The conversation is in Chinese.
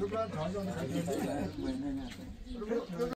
你们不要嘲笑他你们来来来来